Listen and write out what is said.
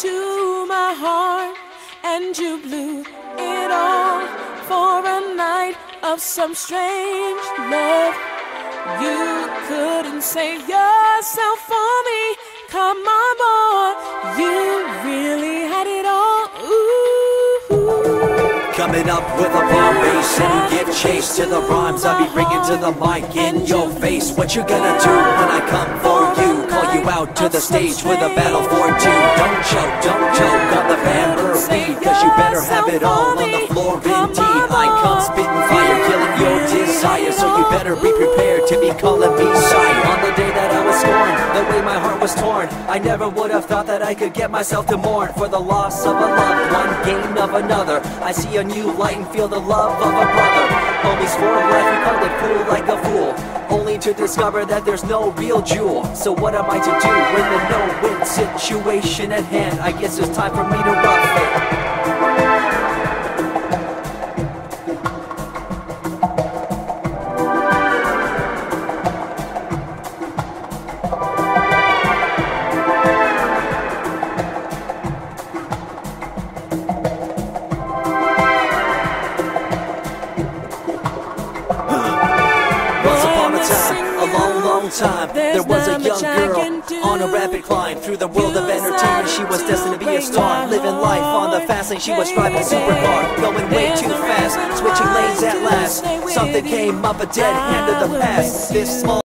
to my heart, and you blew it all for a night of some strange love. You couldn't save yourself for me. Come Coming up with a bomb bass and give chase to the rhymes I be bringing to the mic in your face. What you gonna do when I come for you? Call you out to the stage with a battle for two. Don't choke, don't choke on the bamboo beat, cause you better have it all on the floor indeed. I come spitting fire, killing your desire, so you better be prepared to be calling me sire. On the day scorned, the way my heart was torn, I never would have thought that I could get myself to mourn for the loss of a loved one, gain of another. I see a new light and feel the love of a brother. Homies for life, we called it fool like a fool. Only to discover that there's no real jewel. So what am I to do with the no-win situation at hand? I guess it's time for me to rough it. Long, time, there was a young girl on a rapid climb through the world of entertainment. She was destined to be a star, living life on the fast lane. She was driving supercar, going way too fast, switching lanes at last. Something came up, a dead hand of the past. This small